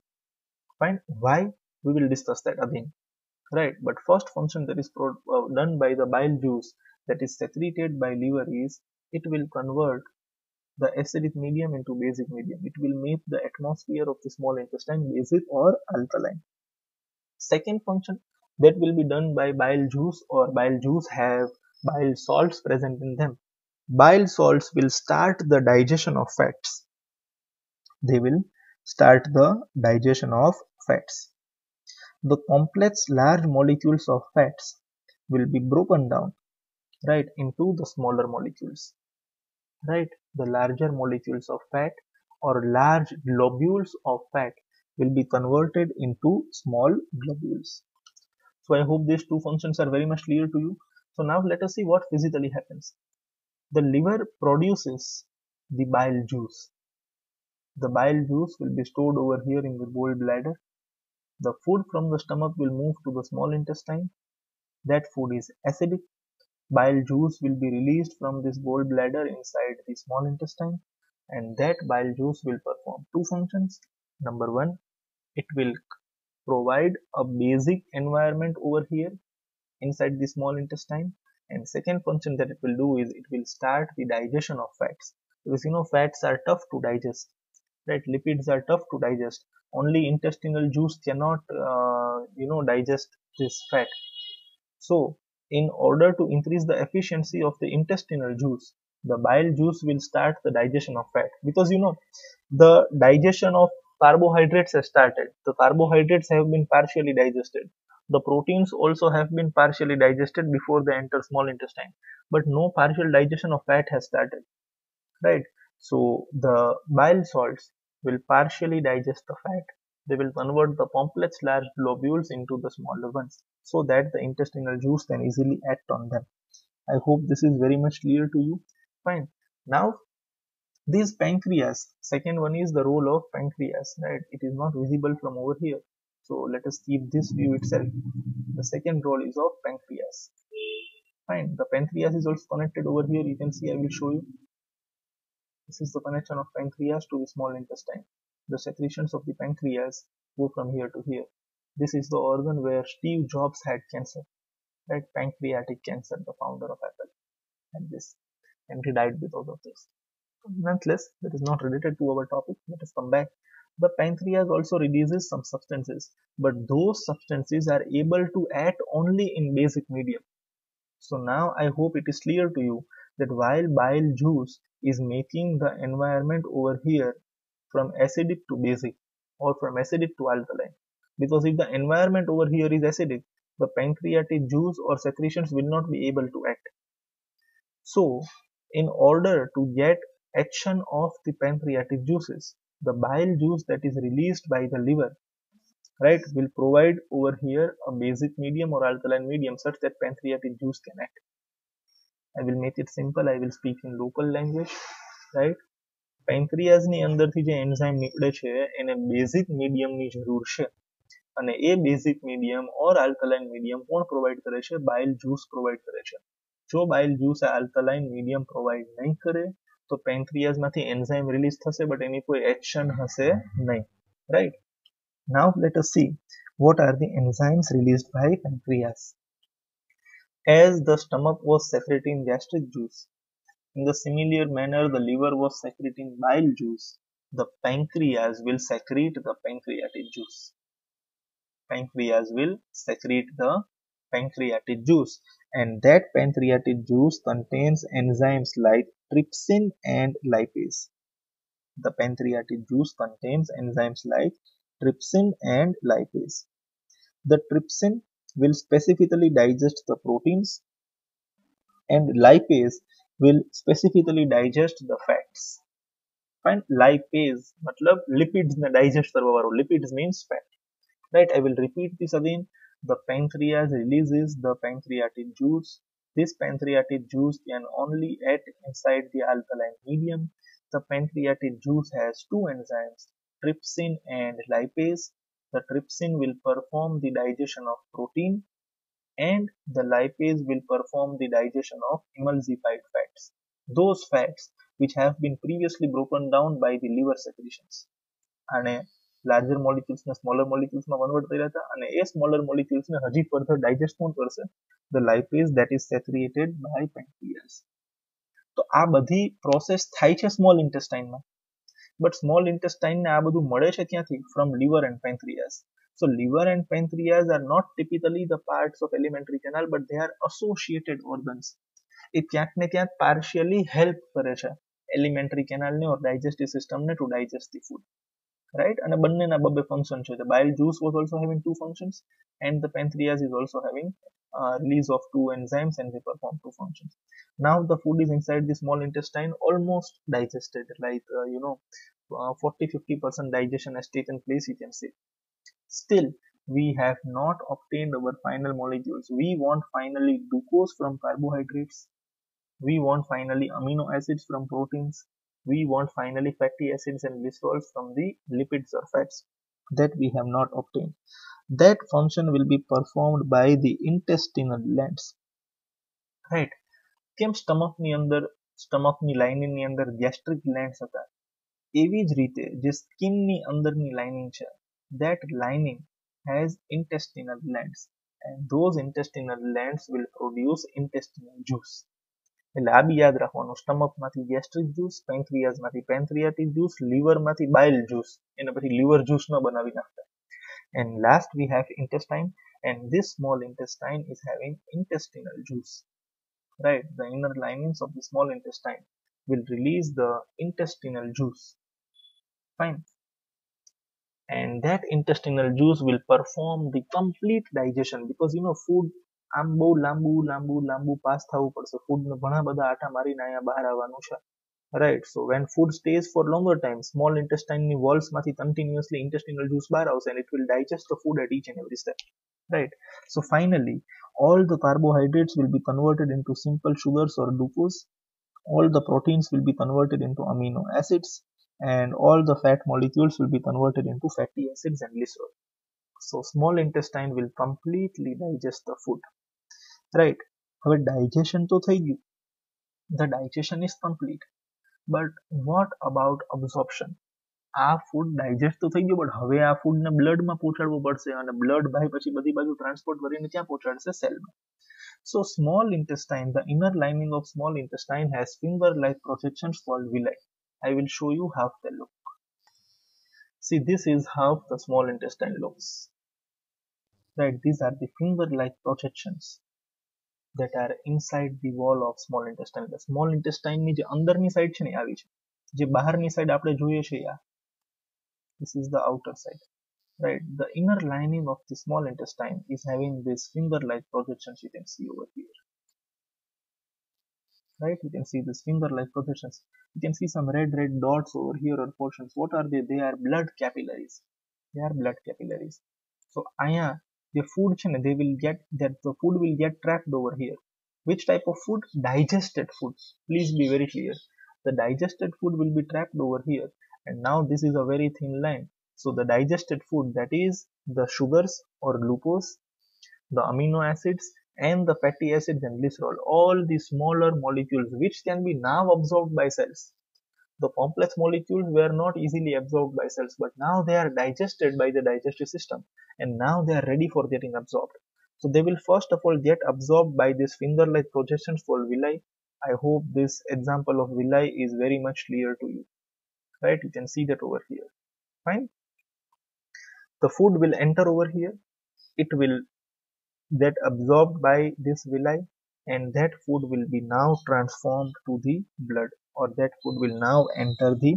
Fine, why? We will discuss that again. Right, but first function that is uh, done by the bile juice that is secreted by liver is it will convert the acidic medium into basic medium. It will make the atmosphere of the small intestine basic or alkaline. Second function that will be done by bile juice or bile juice have bile salts present in them. Bile salts will start the digestion of fats. They will start the digestion of fats. The complex large molecules of fats will be broken down right into the smaller molecules right the larger molecules of fat or large globules of fat will be converted into small globules so i hope these two functions are very much clear to you so now let us see what physically happens the liver produces the bile juice. The bile juice will be stored over here in the gallbladder the food from the stomach will move to the small intestine. That food is acidic. Bile juice will be released from this gallbladder inside the small intestine and that bile juice will perform two functions. Number one, it will provide a basic environment over here inside the small intestine and second function that it will do is it will start the digestion of fats. Because you know fats are tough to digest right? Lipids are tough to digest. Only intestinal juice cannot uh, you know digest this fat. So in order to increase the efficiency of the intestinal juice, the bile juice will start the digestion of fat. Because you know the digestion of carbohydrates has started. The carbohydrates have been partially digested. The proteins also have been partially digested before they enter small intestine, but no partial digestion of fat has started. Right? So the bile salts will partially digest the fat. They will convert the complex large globules into the smaller ones so that the intestinal juice can easily act on them. I hope this is very much clear to you. Fine. Now, this pancreas, second one is the role of pancreas, right? It is not visible from over here. So let us keep this view itself. The second role is of pancreas. Fine. The pancreas is also connected over here. You can see, I will show you. This is the connection of pancreas to the small intestine. The secretions of the pancreas go from here to here. This is the organ where Steve Jobs had cancer, right? Pancreatic cancer, the founder of Apple and this, and he died because of this. Nonetheless, that is not related to our topic. Let us come back. The pancreas also releases some substances, but those substances are able to act only in basic medium. So now I hope it is clear to you that while bile juice is making the environment over here from acidic to basic or from acidic to alkaline, because if the environment over here is acidic, the pancreatic juice or secretions will not be able to act. So, in order to get action of the pancreatic juices, the bile juice that is released by the liver, right, will provide over here a basic medium or alkaline medium such that pancreatic juice can act. I will make it simple. I will speak in local language, right? પેન્ક્રિયાઝની અંદરથી જે enzyme નીકળે છે એને basic મીડિયમની જરૂર છે અને એ basic medium or alkaline medium કોણ provide કરે છે બાઇલ જ્યુસ પ્રોવાઈડ કરે છે જો bile juice alkaline medium provide નહીં કરે તો પેન્ક્રિયાઝમાંથી એન્ઝાઇમ રિલીઝ થશે બટ એની કોઈ એક્શન હશે નહીં right now let us see what are the enzymes released by pancreas as the stomach was secreting gastric juice in the similar manner the liver was secreting bile juice the pancreas will secrete the pancreatic juice pancreas will secrete the pancreatic juice and that pancreatic juice contains enzymes like trypsin and lipase. The pancreatic juice contains enzymes like trypsin and lipase. The trypsin will specifically digest the proteins and lipase will specifically digest the fats. And lipase, matlab lipids na digest. Lipids means fat. Right, I will repeat this again. The pancreas releases the pancreatic juice. This pancreatic juice can only act inside the alkaline medium. The pancreatic juice has two enzymes, trypsin and lipase. The trypsin will perform the digestion of protein and the lipase will perform the digestion of emulsified fats. Those fats which have been previously broken down by the liver secretions. larger molecules ને smaller molecules માં convert કર્યા હતા અને એ smaller molecules ને હજી further digest પણ કરશે the lipase that is saturated by pancreas તો આ બધી process થાય છે small intestine માં but small intestine ને આ બધું મળે છે ક્યાંથી from liver and pancreas So liver and pancreas are not typically the parts of alimentary canal but they are associated organs. એ ક્યાંક ને ક્યાંક partially help કરે છે alimentary canal ને or digestive system ને to digest the food. Right અને બંનેના બબે ફંક્શન છે bile juice was also having two functions and the પેન્થ્રિયાઝ is also having release of two enzymes and they perform two functions. Now the food is inside the small intestine almost digested like uh, you know 40-50% digestion has taken place you can say. Still we have not obtained our final molecules. We want finally glucose from carbohydrates. We want finally amino acids from proteins. We want finally fatty acids and glycerols from the lipids or fats that we have not obtained. That function will be performed by the intestinal glands. Right. કેમ સ્ટમકની અંદર સ્ટમકની લાઇનિંગની અંદર gastric glands હતા એવી જ રીતે જે સ્કિનની અંદરની lining છે that lining has intestinal glands and those intestinal glands will produce intestinal juice એટલે આ બી યાદ રાખવાનું સ્ટમકમાંથી ગેસ્ટ્રિક જ્યુસ પેન્ક્રિયાઝમાંથી પેન્ક્રિયાટિક જ્યુસ લીવરમાંથી બાઇલ જ્યુસ એને પછી લીવર જ્યુસ ન બનાવી નાખતા and last we have intestine and this small intestine is having intestinal juice right the inner linings of the small intestine will release the intestinal juice fine and that intestinal juice will perform the complete digestion because you know food આમ બહુ લાંબુ લાંબુ લાંબુ pass થવું પડશે ફૂડને ઘણા બધા આટા મારીને અહીંયા બહાર આવવાનું છે right so when food stays for longer time small ઇન્ટેસ્ટાઇનની વોલ્સમાંથી કન્ટિન્યુઅસલી ઇન્ટેસ્ટિનલ જ્યુસ બહાર આવશે and it will digest the food at each and every step right so finally all the carbohydrates will be converted into simple sugars or glucose all the proteins will be converted into amino acids and all the fat molecules will be converted into fatty acids and glycerol. So small intestine will completely digest the food. Right. હવે digestion તો થઈ ગયું. The digestion is complete. But what about absorption? આ food digest તો થઈ ગયું but હવે આ ફૂડને બ્લડમાં પહોંચાડવું પડશે અને બ્લડ ભાઈ પછી બધી બાજુ ટ્રાન્સપોર્ટ કરીને ક્યાં પહોંચાડશે સેલમાં So small intestine, the inner lining of small intestine has finger-like projections called villi. I will show you how they look. See, this is how the small intestine looks. Right, these are the finger-like projections that are inside the wall of small intestine. The small intestine ની જે અંદરની side છે ને આવી છે જે બહારની side આપણે જોઈએ છે આ this is the outer side right the inner lining of the small intestine is having these finger-like projections you can see over here right you can see these finger-like projections you can see some red red dots over here or portions what are they they are blood capillaries they are blood capillaries so અહીંયા the food ને they will get that the food will get trapped over here. Which type of food? Digested food please be very clear. The digested food will be trapped over here. And now this is a very thin line. So the digested food that is the sugars or glucose the amino acids and the fatty acids and glycerol all the smaller molecules which can be now absorbed by cells the complex molecules were not easily absorbed by cells but now they are digested by the digestive system and now they are ready for getting absorbed. So they will first of all get absorbed by these finger-like projections called villi. I hope this example of villi is very much clear to you. Right? You can see that over here. Fine? The food will enter over here. It will get absorbed by this villi and that food will be now transformed to the blood or that food will now enter the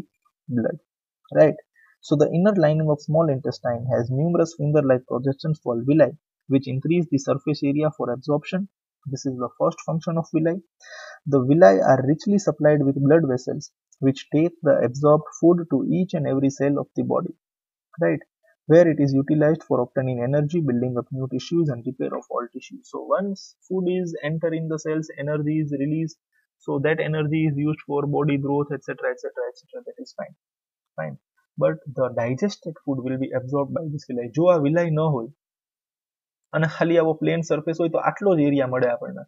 blood right so the inner lining of small intestine has numerous finger-like projections called villi which increase the surface area for absorption this is the first function of villi the villi are richly supplied with blood vessels which take the absorbed food to each and every cell of the body right where it is utilized for obtaining energy, building up new tissues and repair of all tissues. So once food is entering the cells, energy is released So that energy is used for body growth, etc., etc., etc. That is fine, fine. But the digested food will be absorbed by this villi. જો આ villi ન હોય અને ખાલી આવો plane surface હોય તો આટલો જ એરિયા મળે આપણને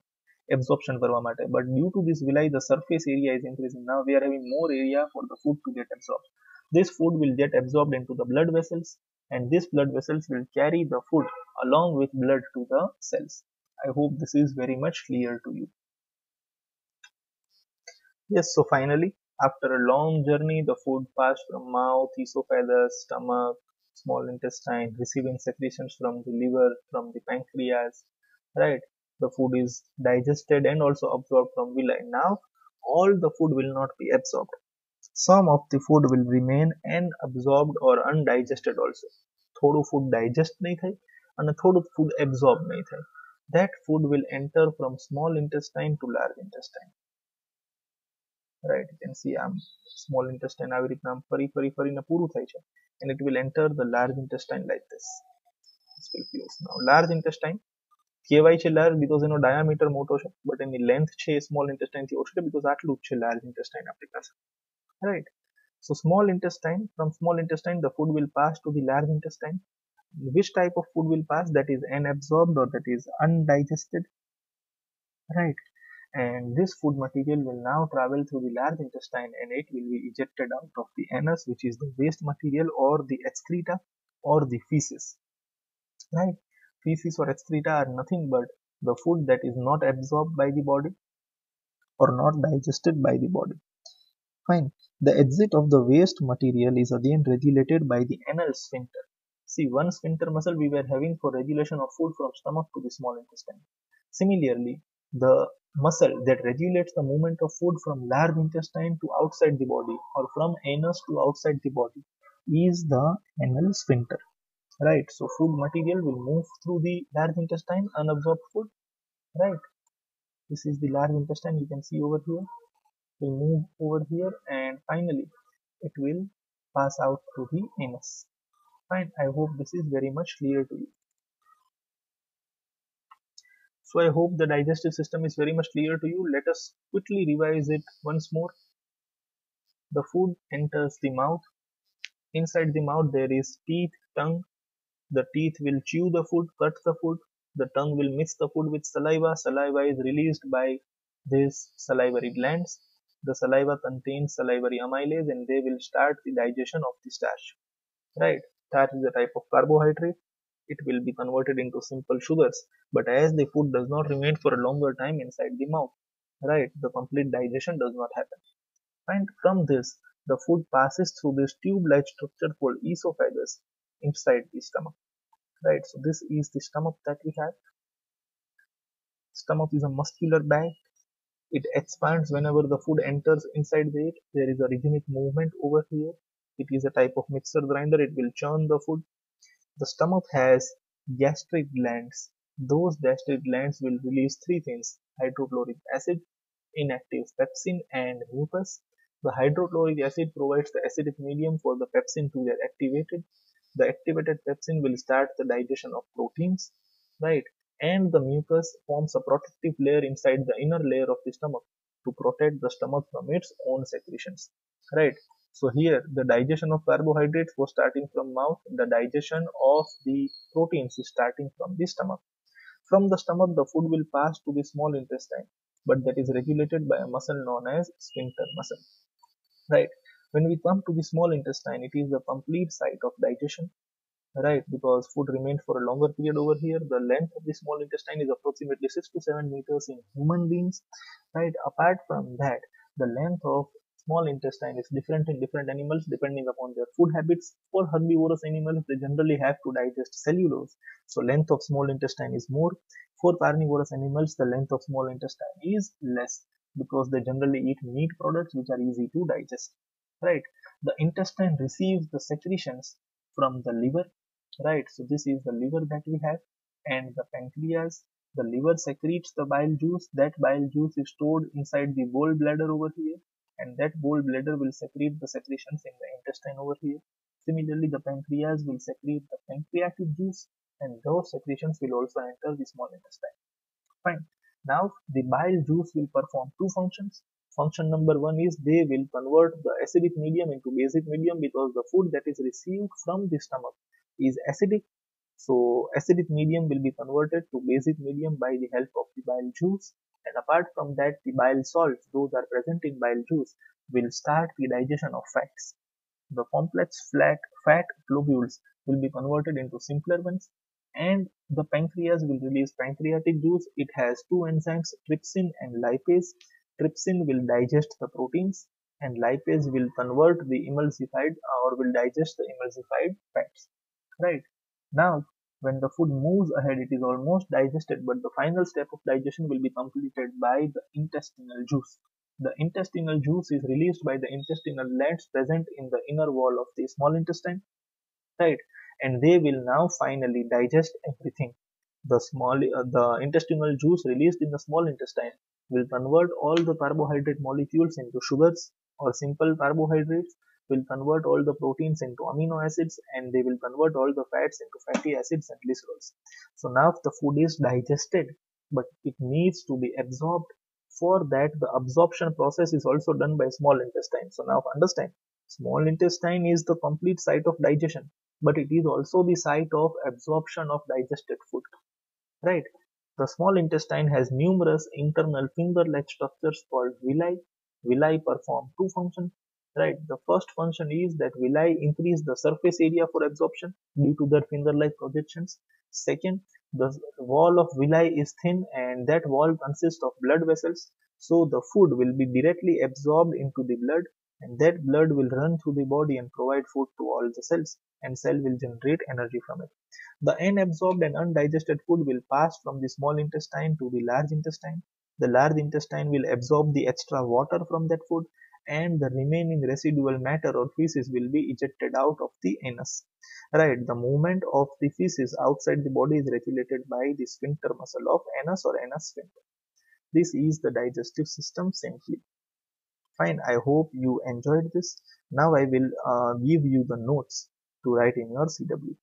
absorption કરવા માટે but due to this villi the surface area is increasing now we are having more area for the food to get absorbed this food will get absorbed into the blood vessels and these blood vessels will carry the food along with blood to the cells. I hope this is very much clear to you. Yes, so finally, after a long journey, the food passed from mouth, esophagus, stomach, small intestine, receiving secretions from the liver, from the pancreas, right? The food is digested and also absorbed from villi. Now, all the food will not be absorbed some of the food will remain unabsorbed or undigested also થોડું food digest નહીં થાય અને થોડું food absorb નહીં થાય that food will enter from small intestine to large intestine right you can see આમ small intestine આવી રીતના ફરી ફરી ફરીને પૂરું થાય છે and it will enter the large intestine like this this will close now large intestine કહેવાય છે લાર્જ બીકોઝ એનો ડાયામીટર મોટો છે બટ એની લેન્થ છે એ સ્મોલ ઇન્ટેસ્ટાઇન થી ઓછી છે બીકોઝ આટલું જ છે લાર્જ ઇન્ટેસ્ટાઇન આપણી પાસે right so small intestine from small intestine the food will pass to the large intestine which type of food will pass that is unabsorbed or that is undigested right And this food material will now travel through the large intestine and it will be ejected out of the anus which is the waste material or the excreta or the feces right feces or excreta are nothing but the food that is not absorbed by the body or not digested by the body fine the exit of the waste material is again regulated by the anal sphincter. See, one sphincter muscle we were having for regulation of food from stomach to the small intestine. Similarly, the muscle that regulates the movement of food from large intestine to outside the body or from anus to outside the body is the anal sphincter. Right, so food material will move through the large intestine, unabsorbed food. Right, this is the large intestine you can see over here will move over here and finally it will pass out through the anus fine i hope this is very much clear to you so i hope the digestive system is very much clear to you. Let us quickly revise it once more. The food enters the mouth. Inside the mouth there is teeth tongue. The teeth will chew the food cut the food. The tongue will mix the food with saliva. Saliva is released by these salivary glands. The saliva contains salivary amylase and they will start the digestion of the starch. Right? Starch is a type of carbohydrate. It will be converted into simple sugars. But as the food does not remain for a longer time inside the mouth, right, the complete digestion does not happen. And from this, the food passes through this tube-like structure called esophagus inside the stomach. Right? So this is the stomach that we have. Stomach is a muscular bag it expands whenever the food enters inside the it there is a rhythmic movement over here it is a type of mixer grinder it will churn the food the stomach has gastric glands. Those gastric glands will release three things hydrochloric acid inactive pepsin and mucus. The hydrochloric acid provides the acidic medium for the pepsin to get activated. The activated pepsin will start the digestion of proteins right? And the mucus forms a protective layer inside the inner layer of the stomach to protect the stomach from its own secretions right so here the digestion of carbohydrates was starting from mouth the digestion of the proteins is starting from the stomach from the stomach the food will pass to the small intestine but that is regulated by a muscle known as sphincter muscle right When we come to the small intestine, it is the complete site of digestion, right? Because food remains for a longer period over here. The length of the small intestine is approximately 6 to 7 meters in human beings, right? Apart from that, the length of small intestine is different in different animals depending upon their food habits. For herbivorous animals, they generally have to digest cellulose, so length of small intestine is more. For carnivorous animals, the length of small intestine is less because they generally eat meat products which are easy to digest. Right? The intestine receives the secretions from the liver. Right? So this is the liver that we have, and the pancreas. The liver secretes the bile juice. That bile juice is stored inside the gallbladder over here and that gallbladder will secrete the secretions in the intestine over here. Similarly, the pancreas will secrete the pancreatic juice and those secretions will also enter the small intestine. Fine. Now, the bile juice will perform two functions. Function number one is they will convert the acidic medium into basic medium because the food that is received from the stomach is acidic. So, acidic medium will be converted to basic medium by the help of the bile juice and apart from that the bile salts those are present in bile juice will start the digestion of fats. The complex flat fat globules will be converted into simpler ones and the pancreas will release pancreatic juice. It has two enzymes trypsin and lipase. Trypsin will digest the proteins and lipase will convert the emulsified or will digest the emulsified fats. Right. Now when the food moves ahead, it is almost digested, but the final step of digestion will be completed by the intestinal juice. The intestinal juice is released by the intestinal glands present in the inner wall of the small intestine, right? And they will now finally digest everything. The small, uh, the intestinal juice released in the small intestine will convert all the carbohydrate molecules into sugars or simple carbohydrates will convert all the proteins into amino acids and they will convert all the fats into fatty acids and glycerols. So now the food is digested but it needs to be absorbed. For that the absorption process is also done by small intestine. So now understand small intestine is the complete site of digestion but it is also the site of absorption of digested food. Right? The small intestine has numerous internal finger-like structures called villi. Villi perform two functions right. The first function is that villi increase the surface area for absorption due to their finger like projections? Second the wall of villi is thin and that wall consists of blood vessels. So the food will be directly absorbed into the blood and that blood will run through the body and provide food to all the cells and cell will generate energy from it. The unabsorbed and undigested food will pass from the small intestine to the large intestine. The large intestine will absorb the extra water from that food and the remaining residual matter or feces will be ejected out of the anus. Right, the movement of the feces outside the body is regulated by the sphincter muscle of anus or anus sphincter. This is the digestive system simply. Fine, I hope you enjoyed this. Now I will uh, give you the notes to write in your CW.